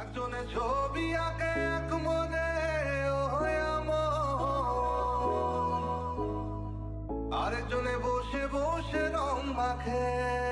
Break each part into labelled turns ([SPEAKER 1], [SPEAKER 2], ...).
[SPEAKER 1] একজনে ছবি আঁকে এক মনে আরেকজনে বসে বসে রং মাখে।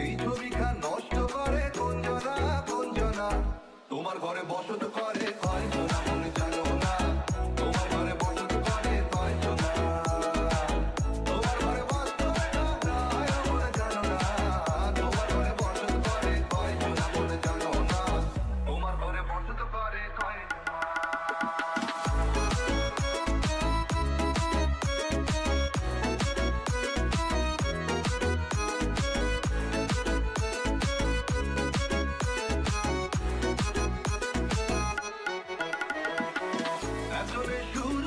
[SPEAKER 1] সেই ছবিখান নষ্ট করে কুঞ্জনা জনা তোমার ঘরে বসত করে কয়জনা You're